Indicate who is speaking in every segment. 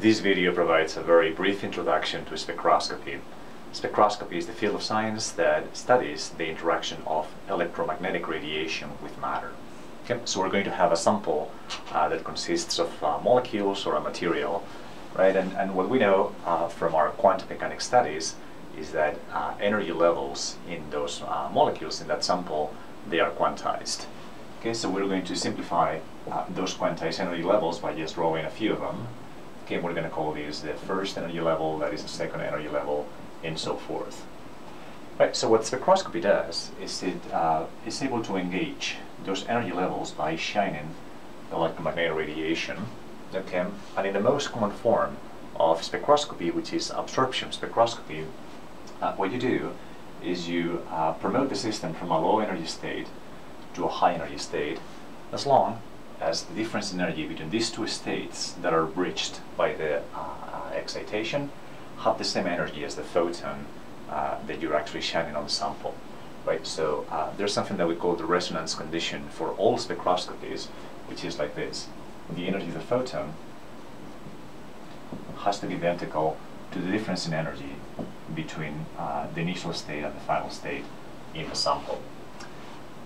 Speaker 1: This video provides a very brief introduction to spectroscopy. Spectroscopy is the field of science that studies the interaction of electromagnetic radiation with matter. Okay, so we're going to have a sample uh, that consists of uh, molecules or a material, right? And, and what we know uh, from our quantum mechanics studies is that uh, energy levels in those uh, molecules in that sample, they are quantized. Okay, so we're going to simplify uh, those quantized energy levels by just drawing a few of them. Okay, we're going to call these the first energy level, that is the second energy level, and so forth. Right, so what spectroscopy does is it uh, is able to engage those energy levels by shining electromagnetic radiation, okay, and in the most common form of spectroscopy, which is absorption spectroscopy, uh, what you do is you uh, promote the system from a low energy state to a high energy state as long as the difference in energy between these two states that are bridged by the uh, excitation have the same energy as the photon uh, that you're actually shining on the sample. Right, so uh, there's something that we call the resonance condition for all spectroscopies, which is like this. The energy of the photon has to be identical to the difference in energy between uh, the initial state and the final state in the sample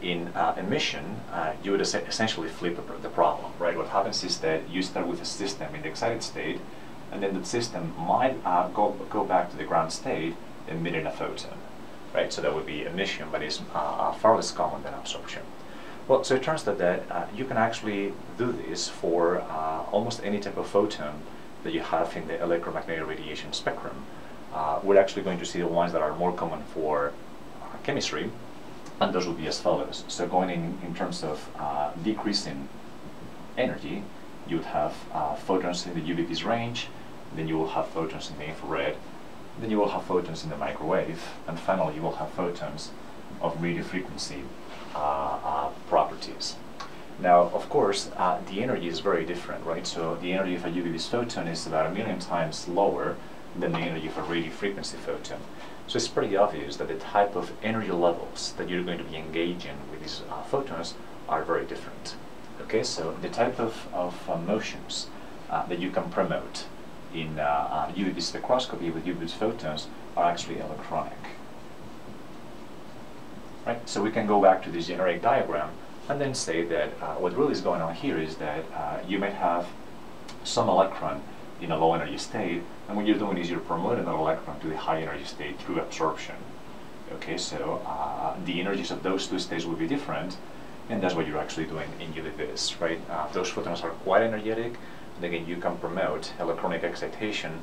Speaker 1: in uh, emission, uh, you would es essentially flip the problem, right? What happens is that you start with a system in the excited state, and then the system might uh, go, go back to the ground state emitting a photon, right? So that would be emission, but it's uh, far less common than absorption. Well, so it turns out that uh, you can actually do this for uh, almost any type of photon that you have in the electromagnetic radiation spectrum. we're actually going to see the ones that are more common for chemistry, and those would be as follows. So going in, in terms of uh, decreasing energy, you would have uh, photons in the UV-Vis range, then you will have photons in the infrared, then you will have photons in the microwave, and finally you will have photons of radio frequency uh, uh properties. Now, of course, uh, the energy is very different, right? So the energy of a UV-Vis photon is about a million times lower than the energy of a radio frequency photon. So it's pretty obvious that the type of energy levels that you're going to be engaging with these uh, photons are very different. Okay, so the type of, of uh, motions uh, that you can promote in UV uh, uh, spectroscopy with UV photons are actually electronic. Right, so we can go back to this generic diagram and then say that uh, what really is going on here is that you might have some electron in a low energy state. And what you're doing is you're promoting that electron to the high energy state through absorption. Okay, so uh, the energies of those two states will be different, and that's what you're actually doing in UV-Vis, right? Uh, those photons are quite energetic, and again, you can promote electronic excitation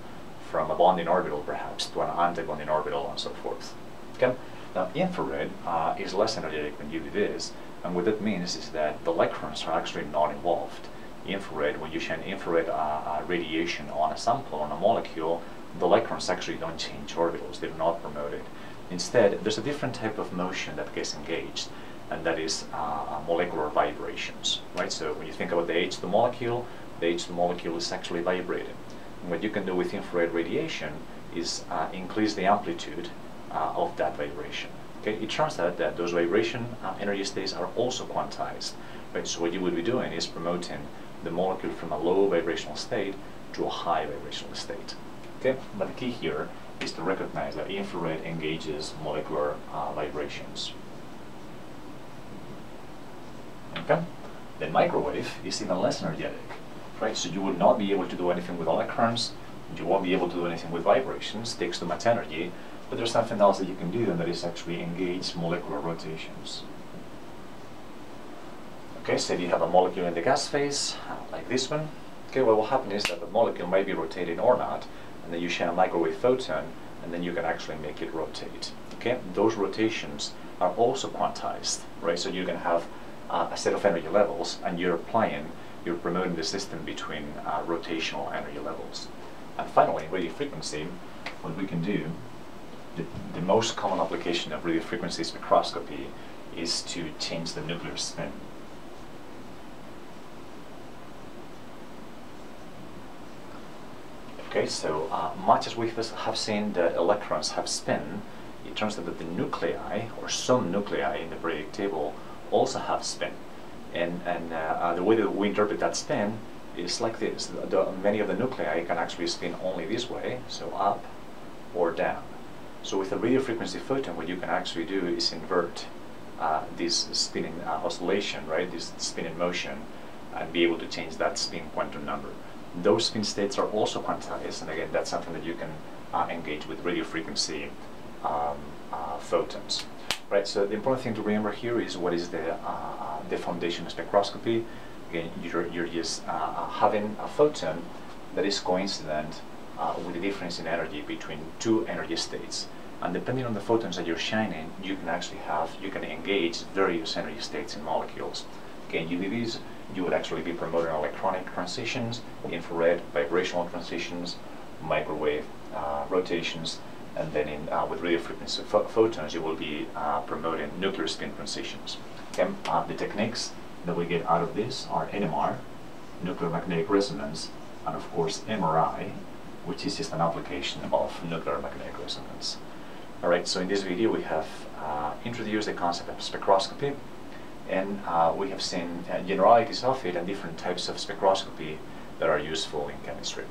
Speaker 1: from a bonding orbital, perhaps, to an anti-bonding orbital, and so forth. Okay? Now, infrared uh, is less energetic than UV-Vis, and what that means is that the electrons are actually not involved infrared, when you shine infrared uh, uh, radiation on a sample, on a molecule, the electrons actually don't change orbitals, they're not promoted. Instead, there's a different type of motion that gets engaged, and that is uh, uh molecular vibrations, right? So when you think about the age of the molecule, the age of the molecule is actually vibrating. And what you can do with infrared radiation is uh, increase the amplitude uh, of that vibration. Okay, it turns out that those vibration energy states are also quantized. Right, so what you would be doing is promoting the molecule from a low vibrational state to a high vibrational state. Okay, but the key here is to recognize that infrared engages molecular uh, vibrations. Okay, then microwave is even less energetic, right? So you would not be able to do anything with electrons, you won't be able to do anything with vibrations, takes too much energy, but there's something else that you can do, and that is actually engage molecular rotations. Okay, so you have a molecule in the gas phase, like this one. Okay, what will happen is that the molecule may be rotating or not, and then you shine a microwave photon, and then you can actually make it rotate. Okay, those rotations are also quantized, right? So you can have uh, a set of energy levels, and you're applying, you're promoting the system between uh, rotational energy levels. And finally, radio frequency, what we can do, the, the most common application of radio frequency spectroscopy is to change the nuclear spin. Okay, so uh, much as we have seen the electrons have spin, it turns out that the nuclei, or some nuclei in the periodic table, also have spin. And, and uh, uh, the way that we interpret that spin is like this. The, the, many of the nuclei can actually spin only this way, so up or down. So with a radio frequency photon, what you can actually do is invert uh, this spinning uh, oscillation, right, this spin in motion, and be able to change that spin quantum number. Those spin states are also quantized, and again, that's something that you can uh, engage with radio frequency um, uh, photons. Right, so the important thing to remember here is what is the, uh, the foundation of spectroscopy. Again, you're, you're just uh, having a photon that is coincident uh, with the difference in energy between two energy states. And depending on the photons that you're shining, you can actually have, you can engage various energy states in molecules. Again, UV-Vis, you would actually be promoting electronic transitions, infrared vibrational transitions, microwave uh, rotations, and then in, uh, with radio frequency ph photons, you will be uh, promoting nuclear spin transitions. Uh, the techniques that we get out of this are NMR, nuclear magnetic resonance, and of course MRI, which is just an application of nuclear magnetic resonance. Alright, so in this video we have uh, introduced the concept of spectroscopy, and uh, we have seen uh, generalities of it and different types of spectroscopy that are useful in chemistry.